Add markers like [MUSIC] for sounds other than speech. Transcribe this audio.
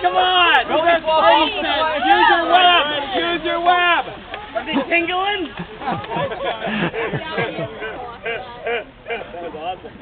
Come on! Use tingling? that was [LAUGHS] awesome.